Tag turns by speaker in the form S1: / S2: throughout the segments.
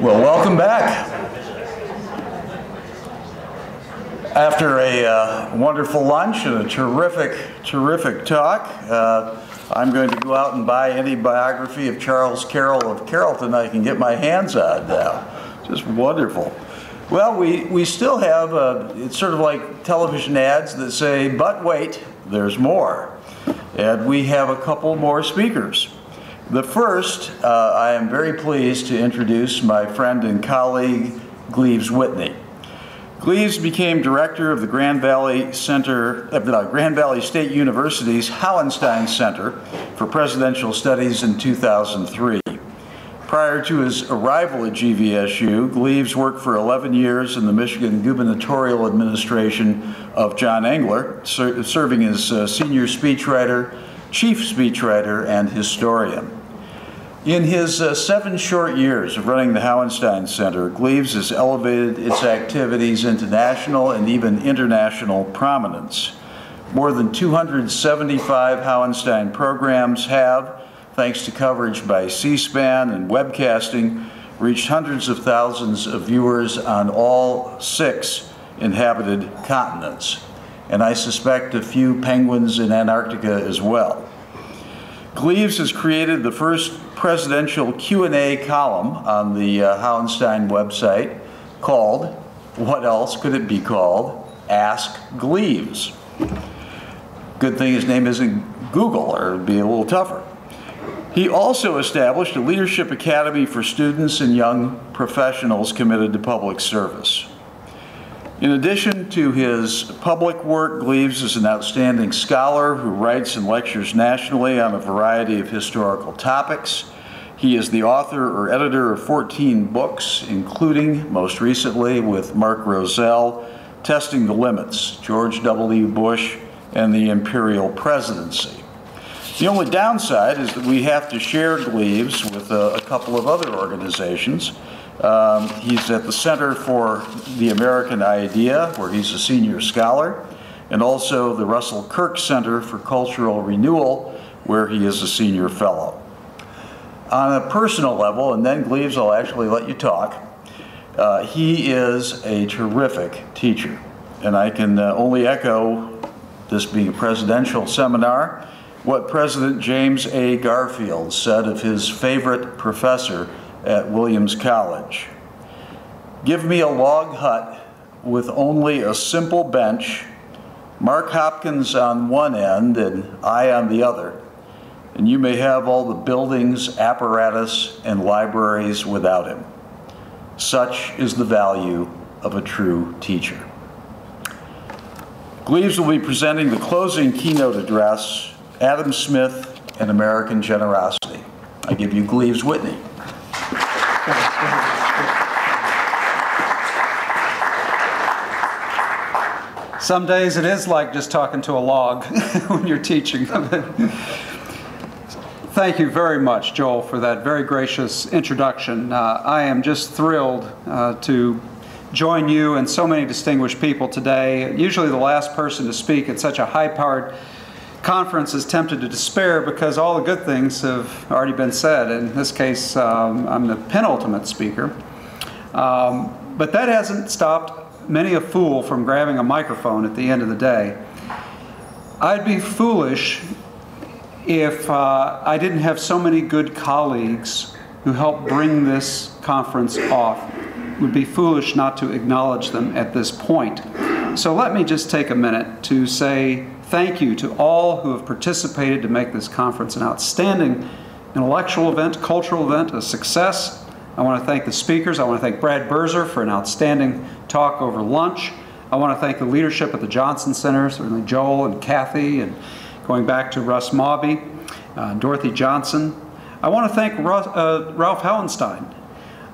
S1: Well, welcome back. After a uh, wonderful lunch and a terrific, terrific talk, uh, I'm going to go out and buy any biography of Charles Carroll of Carrollton I can get my hands on now. Just wonderful. Well, we, we still have, uh, it's sort of like television ads that say, but wait, there's more. And we have a couple more speakers. The first, uh, I am very pleased to introduce my friend and colleague, Gleaves Whitney. Gleaves became director of the Grand Valley Center, Grand Valley State University's Hauenstein Center for Presidential Studies in 2003. Prior to his arrival at GVSU, Gleaves worked for 11 years in the Michigan gubernatorial administration of John Engler, ser serving as uh, senior speechwriter, chief speechwriter, and historian. In his uh, seven short years of running the Hauenstein Center, Gleaves has elevated its activities into national and even international prominence. More than 275 Hauenstein programs have, thanks to coverage by C-SPAN and webcasting, reached hundreds of thousands of viewers on all six inhabited continents. And I suspect a few penguins in Antarctica as well. Gleaves has created the first presidential Q&A column on the uh, Hauenstein website called, what else could it be called? Ask Gleaves. Good thing his name isn't Google or it'd be a little tougher. He also established a leadership academy for students and young professionals committed to public service. In addition to his public work, Gleaves is an outstanding scholar who writes and lectures nationally on a variety of historical topics. He is the author or editor of 14 books, including, most recently, with Mark Rozell, Testing the Limits, George W. Bush, and the Imperial Presidency. The only downside is that we have to share Gleaves with a, a couple of other organizations. Um, he's at the Center for the American Idea, where he's a senior scholar, and also the Russell Kirk Center for Cultural Renewal, where he is a senior fellow. On a personal level, and then Gleaves, I'll actually let you talk, uh, he is a terrific teacher. And I can uh, only echo, this being a presidential seminar, what President James A. Garfield said of his favorite professor at Williams College. Give me a log hut with only a simple bench, Mark Hopkins on one end and I on the other, and you may have all the buildings, apparatus, and libraries without him. Such is the value of a true teacher. Gleaves will be presenting the closing keynote address Adam Smith and American Generosity. I give you Gleaves Whitney.
S2: Some days it is like just talking to a log when you're teaching. Thank you very much, Joel, for that very gracious introduction. Uh, I am just thrilled uh, to join you and so many distinguished people today. Usually the last person to speak at such a high-powered conference is tempted to despair because all the good things have already been said. In this case, um, I'm the penultimate speaker. Um, but that hasn't stopped many a fool from grabbing a microphone at the end of the day. I'd be foolish if uh, I didn't have so many good colleagues who helped bring this conference off. Would be foolish not to acknowledge them at this point. So let me just take a minute to say thank you to all who have participated to make this conference an outstanding intellectual event, cultural event, a success. I want to thank the speakers. I want to thank Brad Birzer for an outstanding talk over lunch. I want to thank the leadership at the Johnson Center, certainly Joel and Kathy, and going back to Russ Mawby, uh, Dorothy Johnson. I want to thank uh, Ralph Hauenstein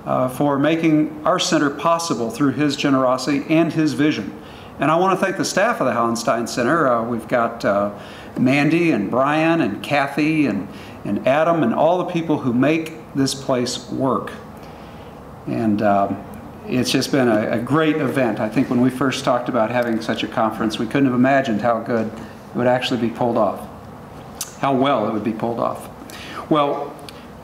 S2: uh, for making our center possible through his generosity and his vision. And I want to thank the staff of the Hauenstein Center. Uh, we've got uh, Mandy and Brian and Kathy and, and Adam and all the people who make this place work. And um, it's just been a, a, great event. I think when we first talked about having such a conference, we couldn't have imagined how good it would actually be pulled off, how well it would be pulled off. Well,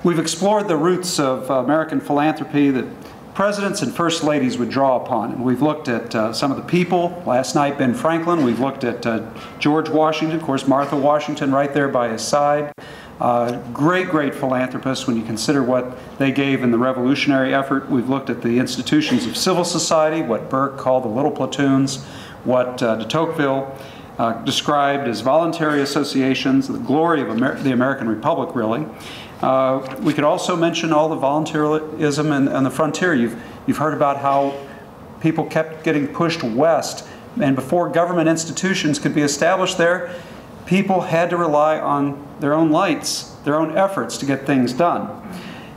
S2: We've explored the roots of American philanthropy that presidents and first ladies would draw upon. And we've looked at uh, some of the people. Last night, Ben Franklin. We've looked at uh, George Washington, of course, Martha Washington right there by his side. Uh, great, great philanthropists when you consider what they gave in the revolutionary effort. We've looked at the institutions of civil society, what Burke called the little platoons, what uh, de Tocqueville uh, described as voluntary associations, the glory of Amer the American Republic, really. Uh, we could also mention all the volunteerism and, and the frontier. You've, you've heard about how people kept getting pushed west, and before government institutions could be established there, people had to rely on their own lights, their own efforts to get things done.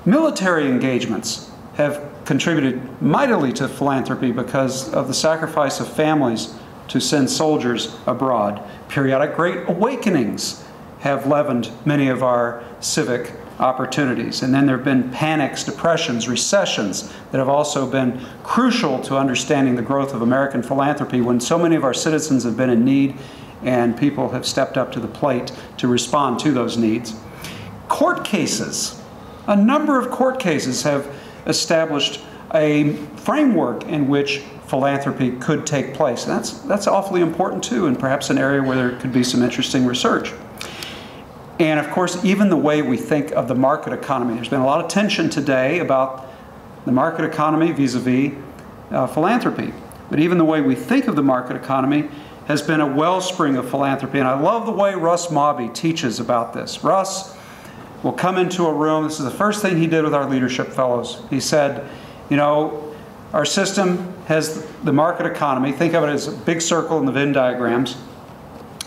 S2: Military engagements have contributed mightily to philanthropy because of the sacrifice of families to send soldiers abroad. Periodic great awakenings have leavened many of our civic opportunities. And then there have been panics, depressions, recessions that have also been crucial to understanding the growth of American philanthropy when so many of our citizens have been in need and people have stepped up to the plate to respond to those needs. Court cases. A number of court cases have established a framework in which philanthropy could take place. And that's, that's awfully important too, and perhaps an area where there could be some interesting research. And of course, even the way we think of the market economy. There's been a lot of tension today about the market economy vis-a-vis uh, philanthropy. But even the way we think of the market economy has been a wellspring of philanthropy. And I love the way Russ Mawby teaches about this. Russ will come into a room, this is the first thing he did with our leadership fellows. He said, you know, our system has the market economy, think of it as a big circle in the Venn diagrams.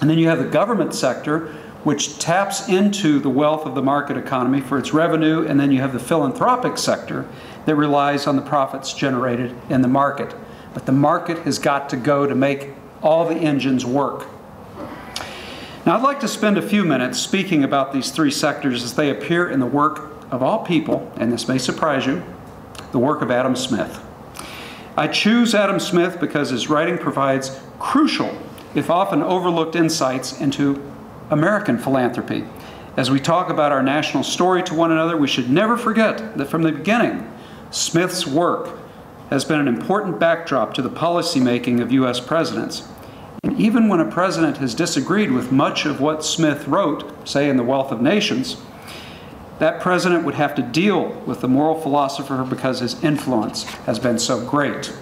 S2: And then you have the government sector, which taps into the wealth of the market economy for its revenue, and then you have the philanthropic sector that relies on the profits generated in the market. But the market has got to go to make all the engines work. Now, I'd like to spend a few minutes speaking about these three sectors as they appear in the work of all people, and this may surprise you, the work of Adam Smith. I choose Adam Smith because his writing provides crucial, if often overlooked, insights into American philanthropy. As we talk about our national story to one another, we should never forget that from the beginning, Smith's work has been an important backdrop to the policymaking of U.S. presidents. And even when a president has disagreed with much of what Smith wrote, say in The Wealth of Nations, that president would have to deal with the moral philosopher because his influence has been so great.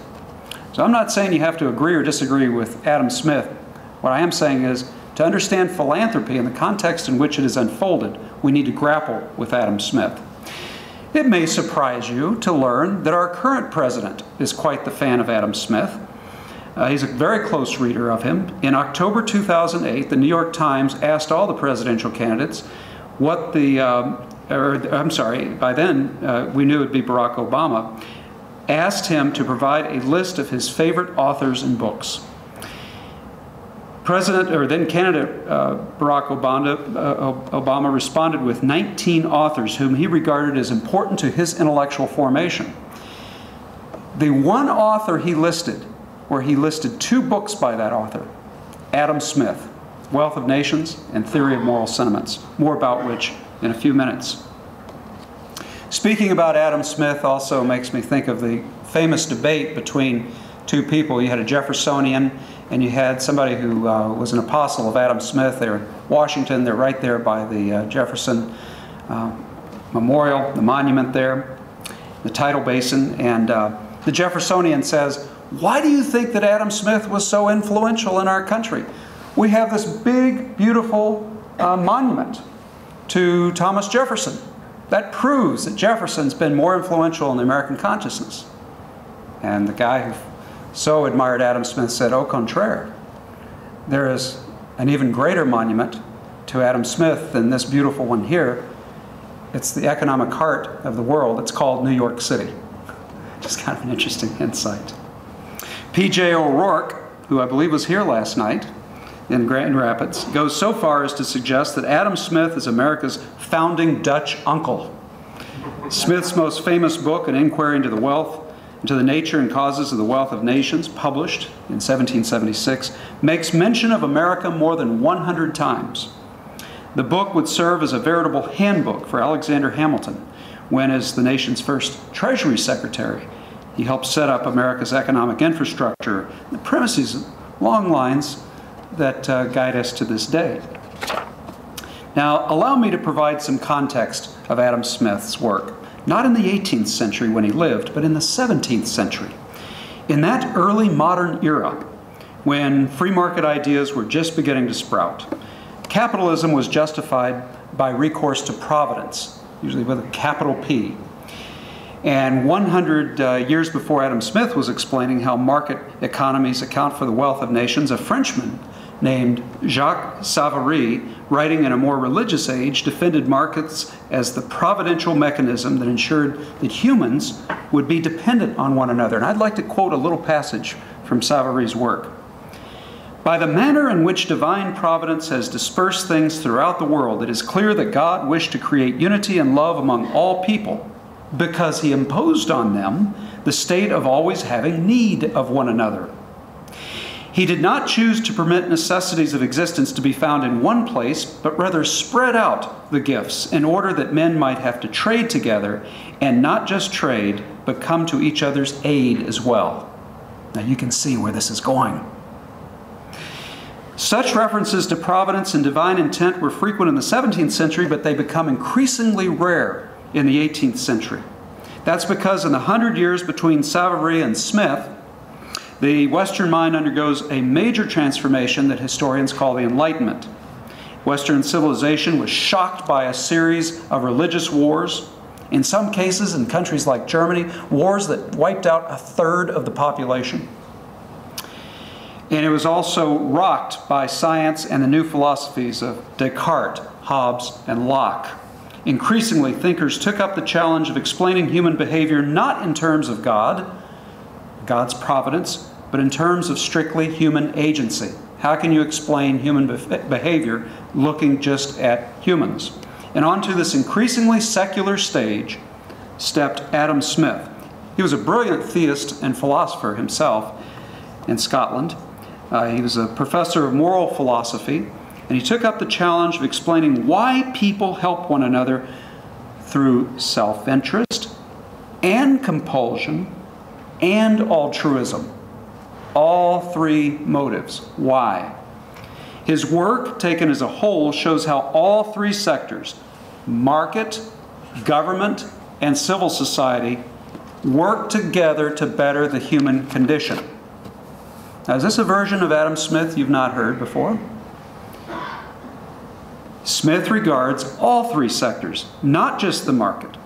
S2: So I'm not saying you have to agree or disagree with Adam Smith. What I am saying is to understand philanthropy in the context in which it is unfolded, we need to grapple with Adam Smith. It may surprise you to learn that our current president is quite the fan of Adam Smith. Uh, he's a very close reader of him. In October 2008, the New York Times asked all the presidential candidates what the, um, or I'm sorry, by then uh, we knew it would be Barack Obama, asked him to provide a list of his favorite authors and books. President, or then candidate uh, Barack Obama, uh, Obama responded with 19 authors whom he regarded as important to his intellectual formation. The one author he listed, where he listed two books by that author, Adam Smith, Wealth of Nations and Theory of Moral Sentiments, more about which in a few minutes. Speaking about Adam Smith also makes me think of the famous debate between two people. You had a Jeffersonian and you had somebody who uh, was an apostle of Adam Smith. They're in Washington. They're right there by the uh, Jefferson uh, Memorial, the monument there, the tidal basin. And uh, the Jeffersonian says, why do you think that Adam Smith was so influential in our country? We have this big, beautiful uh, monument to Thomas Jefferson. That proves that Jefferson's been more influential in the American consciousness. And the guy who so admired Adam Smith said, au contraire, there is an even greater monument to Adam Smith than this beautiful one here. It's the economic heart of the world. It's called New York City. Just kind of an interesting insight. P.J. O'Rourke, who I believe was here last night in Grand Rapids, goes so far as to suggest that Adam Smith is America's founding Dutch uncle. Smith's most famous book, An Inquiry into the Wealth to the Nature and Causes of the Wealth of Nations, published in 1776, makes mention of America more than 100 times. The book would serve as a veritable handbook for Alexander Hamilton when, as the nation's first Treasury Secretary, he helped set up America's economic infrastructure, the premises, long lines that uh, guide us to this day. Now, allow me to provide some context of Adam Smith's work, not in the 18th century when he lived, but in the 17th century. In that early modern era, when free market ideas were just beginning to sprout, capitalism was justified by recourse to providence, usually with a capital P. And 100 uh, years before Adam Smith was explaining how market economies account for the wealth of nations, a Frenchman named Jacques Savary, writing in a more religious age, defended markets as the providential mechanism that ensured that humans would be dependent on one another. And I'd like to quote a little passage from Savary's work. By the manner in which divine providence has dispersed things throughout the world, it is clear that God wished to create unity and love among all people because he imposed on them the state of always having need of one another. He did not choose to permit necessities of existence to be found in one place, but rather spread out the gifts in order that men might have to trade together and not just trade, but come to each other's aid as well. Now you can see where this is going. Such references to providence and divine intent were frequent in the 17th century, but they become increasingly rare in the 18th century. That's because in the hundred years between Savary and Smith, the Western mind undergoes a major transformation that historians call the Enlightenment. Western civilization was shocked by a series of religious wars. In some cases, in countries like Germany, wars that wiped out a third of the population. And it was also rocked by science and the new philosophies of Descartes, Hobbes, and Locke. Increasingly, thinkers took up the challenge of explaining human behavior not in terms of God, God's providence, but in terms of strictly human agency. How can you explain human behavior looking just at humans? And onto this increasingly secular stage stepped Adam Smith. He was a brilliant theist and philosopher himself in Scotland. Uh, he was a professor of moral philosophy, and he took up the challenge of explaining why people help one another through self interest and compulsion and altruism. All three motives. Why? His work, taken as a whole, shows how all three sectors market, government, and civil society work together to better the human condition. Now, is this a version of Adam Smith you've not heard before? Smith regards all three sectors, not just the market,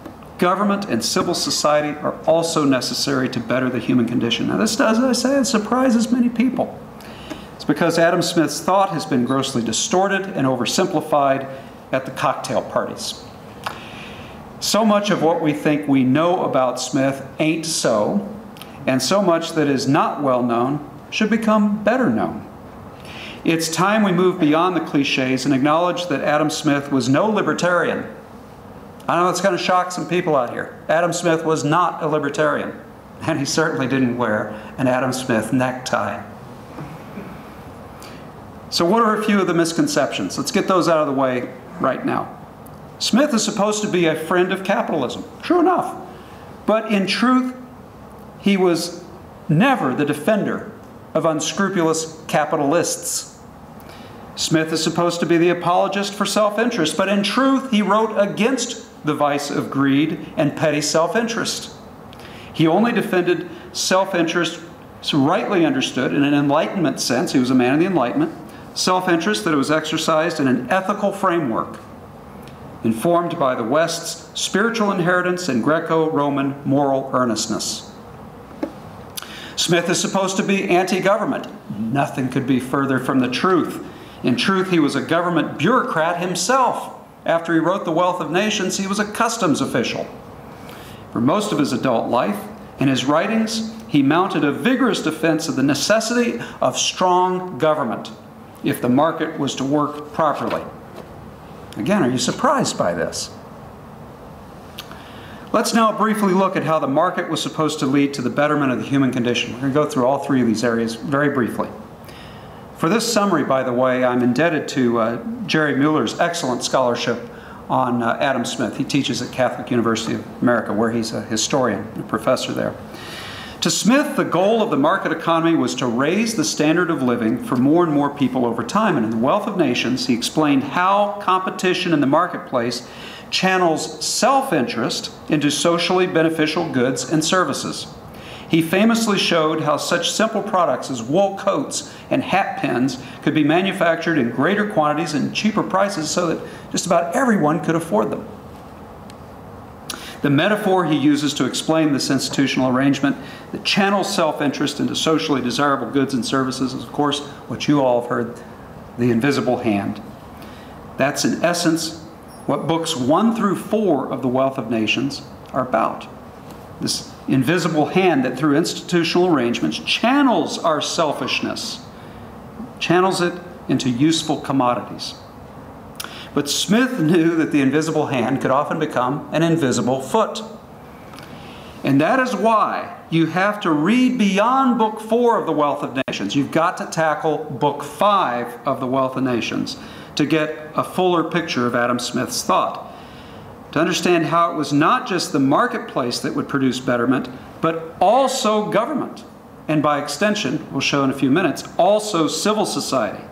S2: government and civil society are also necessary to better the human condition. Now, this does, as I say, it surprises many people. It's because Adam Smith's thought has been grossly distorted and oversimplified at the cocktail parties. So much of what we think we know about Smith ain't so, and so much that is not well known should become better known. It's time we move beyond the cliches and acknowledge that Adam Smith was no libertarian I know it's going to shock some people out here. Adam Smith was not a libertarian, and he certainly didn't wear an Adam Smith necktie. So, what are a few of the misconceptions? Let's get those out of the way right now. Smith is supposed to be a friend of capitalism. True enough. But in truth, he was never the defender of unscrupulous capitalists. Smith is supposed to be the apologist for self interest, but in truth, he wrote against the vice of greed and petty self interest. He only defended self interest rightly understood in an Enlightenment sense. He was a man of the Enlightenment. Self interest that was exercised in an ethical framework, informed by the West's spiritual inheritance and Greco Roman moral earnestness. Smith is supposed to be anti government. Nothing could be further from the truth. In truth, he was a government bureaucrat himself. After he wrote The Wealth of Nations, he was a customs official. For most of his adult life, in his writings, he mounted a vigorous defense of the necessity of strong government if the market was to work properly. Again, are you surprised by this? Let's now briefly look at how the market was supposed to lead to the betterment of the human condition. We're going to go through all three of these areas very briefly. For this summary, by the way, I'm indebted to uh, Jerry Muller's excellent scholarship on uh, Adam Smith. He teaches at Catholic University of America, where he's a historian, a professor there. To Smith, the goal of the market economy was to raise the standard of living for more and more people over time. And in The Wealth of Nations, he explained how competition in the marketplace channels self interest into socially beneficial goods and services. He famously showed how such simple products as wool coats and hat pins could be manufactured in greater quantities and cheaper prices so that just about everyone could afford them. The metaphor he uses to explain this institutional arrangement that channels self interest into socially desirable goods and services is, of course, what you all have heard the invisible hand. That's, in essence, what books one through four of The Wealth of Nations are about. This invisible hand that through institutional arrangements channels our selfishness, channels it into useful commodities. But Smith knew that the invisible hand could often become an invisible foot. And that is why you have to read beyond Book 4 of The Wealth of Nations. You've got to tackle Book 5 of The Wealth of Nations to get a fuller picture of Adam Smith's thought to understand how it was not just the marketplace that would produce betterment, but also government. And by extension, we'll show in a few minutes, also civil society.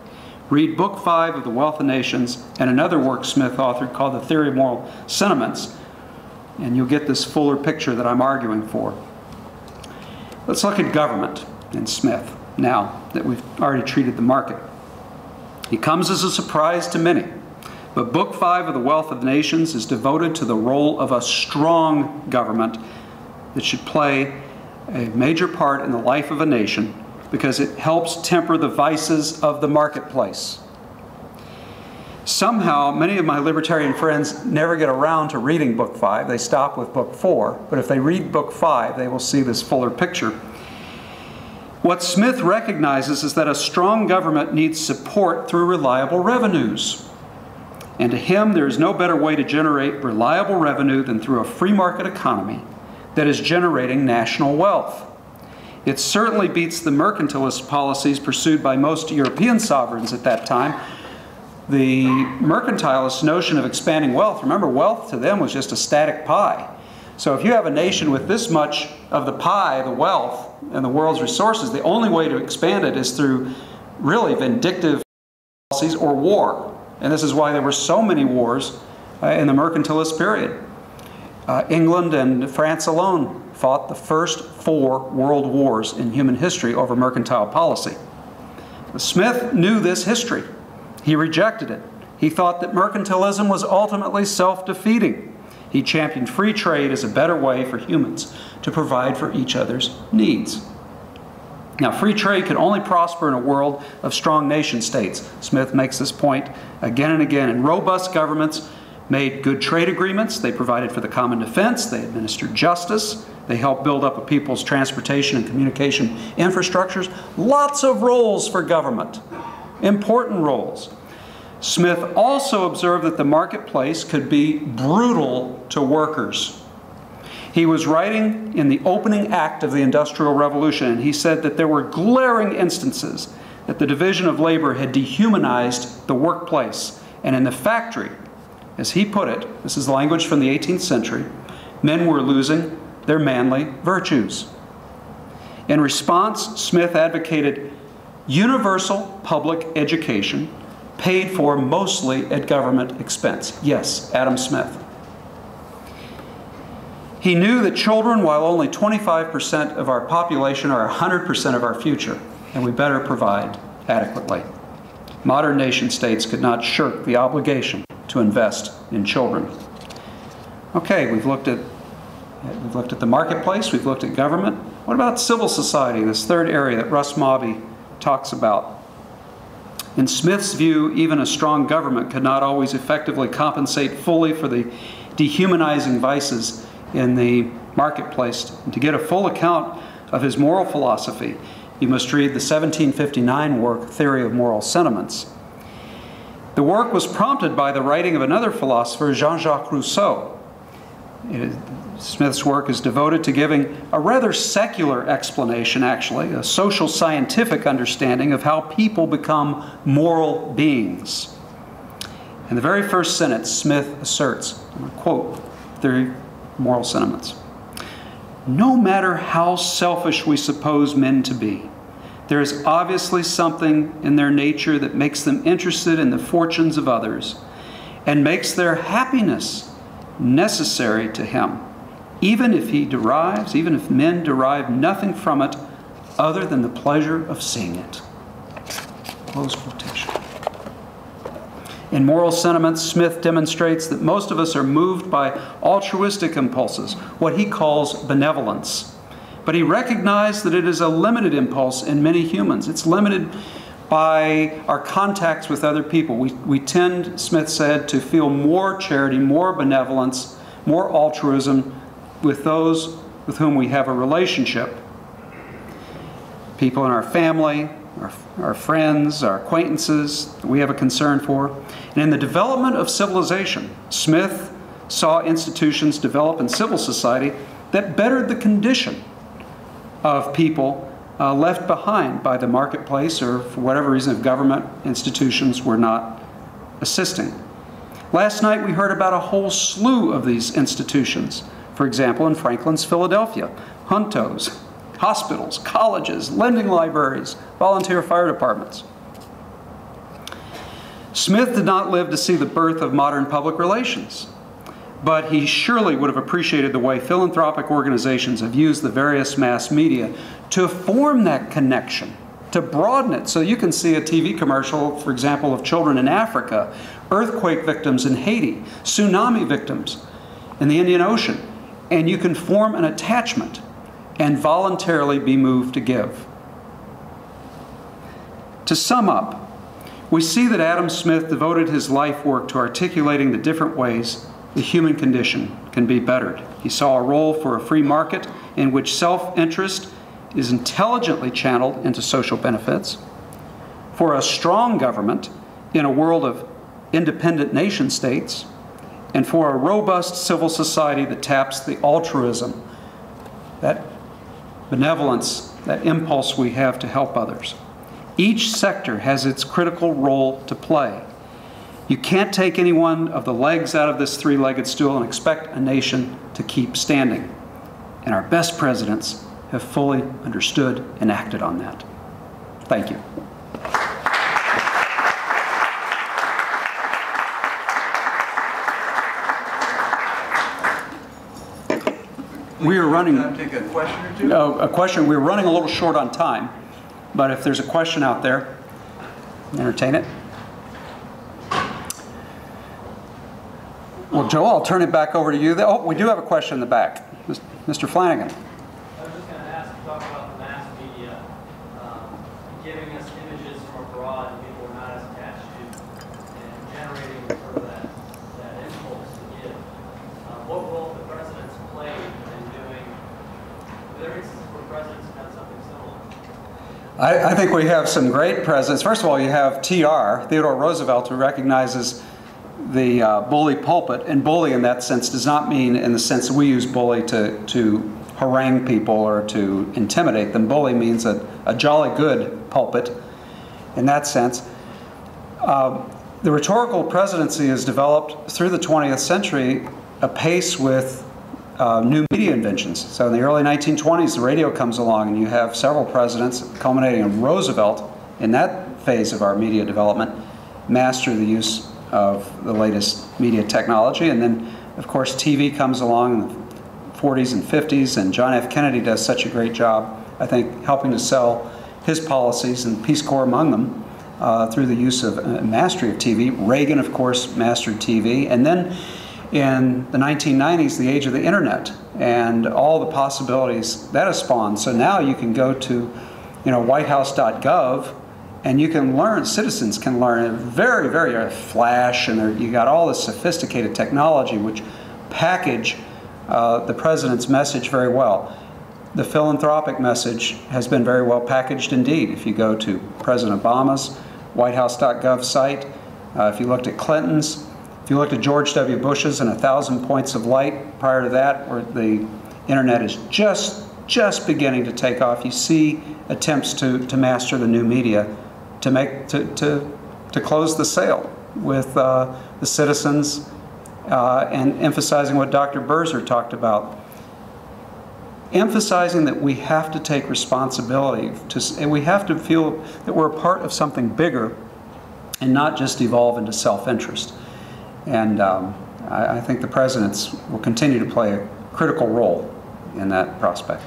S2: Read Book 5 of The Wealth of Nations and another work Smith authored called The Theory of Moral Sentiments, and you'll get this fuller picture that I'm arguing for. Let's look at government in Smith now that we've already treated the market. He comes as a surprise to many. But Book 5 of The Wealth of Nations is devoted to the role of a strong government that should play a major part in the life of a nation because it helps temper the vices of the marketplace. Somehow, many of my libertarian friends never get around to reading Book 5. They stop with Book 4. But if they read Book 5, they will see this fuller picture. What Smith recognizes is that a strong government needs support through reliable revenues. And to him, there is no better way to generate reliable revenue than through a free market economy that is generating national wealth. It certainly beats the mercantilist policies pursued by most European sovereigns at that time. The mercantilist notion of expanding wealth, remember, wealth to them was just a static pie. So if you have a nation with this much of the pie, the wealth, and the world's resources, the only way to expand it is through really vindictive policies or war. And this is why there were so many wars uh, in the mercantilist period. Uh, England and France alone fought the first four world wars in human history over mercantile policy. Smith knew this history. He rejected it. He thought that mercantilism was ultimately self defeating. He championed free trade as a better way for humans to provide for each other's needs. Now, free trade could only prosper in a world of strong nation states. Smith makes this point again and again. And robust governments made good trade agreements, they provided for the common defense, they administered justice, they helped build up a people's transportation and communication infrastructures. Lots of roles for government, important roles. Smith also observed that the marketplace could be brutal to workers. He was writing in the opening act of the Industrial Revolution, and he said that there were glaring instances that the division of labor had dehumanized the workplace. And in the factory, as he put it, this is language from the 18th century, men were losing their manly virtues. In response, Smith advocated universal public education paid for mostly at government expense. Yes, Adam Smith. He knew that children, while only 25% of our population, are 100% of our future, and we better provide adequately. Modern nation states could not shirk the obligation to invest in children. Okay, we've looked at we've looked at the marketplace, we've looked at government. What about civil society, this third area that Russ Mawby talks about? In Smith's view, even a strong government could not always effectively compensate fully for the dehumanizing vices in the marketplace. And to get a full account of his moral philosophy, you must read the 1759 work, Theory of Moral Sentiments. The work was prompted by the writing of another philosopher, Jean Jacques Rousseau. is, Smith's work is devoted to giving a rather secular explanation, actually, a social scientific understanding of how people become moral beings. In the very first sentence, Smith asserts, quote three moral sentiments. No matter how selfish we suppose men to be, there is obviously something in their nature that makes them interested in the fortunes of others and makes their happiness necessary to him, even if he derives, even if men derive nothing from it other than the pleasure of seeing it. Close quotation. In Moral Sentiments, Smith demonstrates that most of us are moved by altruistic impulses, what he calls benevolence. But he recognized that it is a limited impulse in many humans. It's limited by our contacts with other people. We, we tend, Smith said, to feel more charity, more benevolence, more altruism with those with whom we have a relationship. People in our family, our, our friends, our acquaintances we have a concern for. And in the development of civilization, Smith saw institutions develop in civil society that bettered the condition of people uh, left behind by the marketplace or for whatever reason if government institutions were not assisting. Last night we heard about a whole slew of these institutions. For example, in Franklin's Philadelphia, Juntos, hospitals, colleges, lending libraries, volunteer fire departments. Smith did not live to see the birth of modern public relations, but he surely would have appreciated the way philanthropic organizations have used the various mass media to form that connection, to broaden it. So you can see a TV commercial, for example, of children in Africa, earthquake victims in Haiti, tsunami victims in the Indian Ocean, and you can form an attachment and voluntarily be moved to give. To sum up, we see that Adam Smith devoted his life work to articulating the different ways the human condition can be bettered. He saw a role for a free market in which self interest is intelligently channeled into social benefits, for a strong government in a world of independent nation states, and for a robust civil society that taps the altruism, that benevolence, that impulse we have to help others. Each sector has its critical role to play. You can't take any one of the legs out of this three legged stool and expect a nation to keep standing. And our best presidents have fully understood and acted on that. Thank you. We are running.
S1: Can I take a question or two?
S2: No, a question. We're running a little short on time, but if there's a question out there, entertain it. Well, Joel, I'll turn it back over to you. Oh, we do have a question in the back. Mr. Flanagan.
S3: I was just going to ask, talk about the mass media um, giving us images from abroad and people are not as attached to and generating sort that, that impulse to give. Uh, what role the presidents played in doing, are there instances where presidents have done something similar?
S2: I, I think we have some great presidents. First of all, you have TR, Theodore Roosevelt, who recognizes the uh, bully pulpit, and bully in that sense does not mean in the sense that we use bully to, to harangue people or to intimidate them. Bully means a, a jolly good pulpit in that sense. Uh, the rhetorical presidency has developed through the 20th century apace with uh, new media inventions. So in the early 1920s, the radio comes along, and you have several presidents, culminating in Roosevelt, in that phase of our media development, master the use of the latest media technology. And then, of course, TV comes along in the 40s and 50s, and John F. Kennedy does such a great job, I think, helping to sell his policies and Peace Corps among them uh, through the use of uh, mastery of TV. Reagan, of course, mastered TV. And then in the 1990s, the age of the internet and all the possibilities that has spawned. So now you can go to, you know, whitehouse.gov and you can learn, citizens can learn very, very flash, and you got all this sophisticated technology which package uh, the president's message very well. The philanthropic message has been very well packaged indeed. If you go to President Obama's whitehouse.gov site, uh, if you looked at Clinton's, If you looked at George W. Bush's and a thousand points of light prior to that, where the internet is just just beginning to take off, you see attempts to, to master the new media, to make to, to, to close the sale with uh, the citizens, uh, and emphasizing what Dr. Birzer talked about emphasizing that we have to take responsibility to, and we have to feel that we're a part of something bigger and not just evolve into self-interest. And um, I, I think the presidents will continue to play a critical role in that prospect.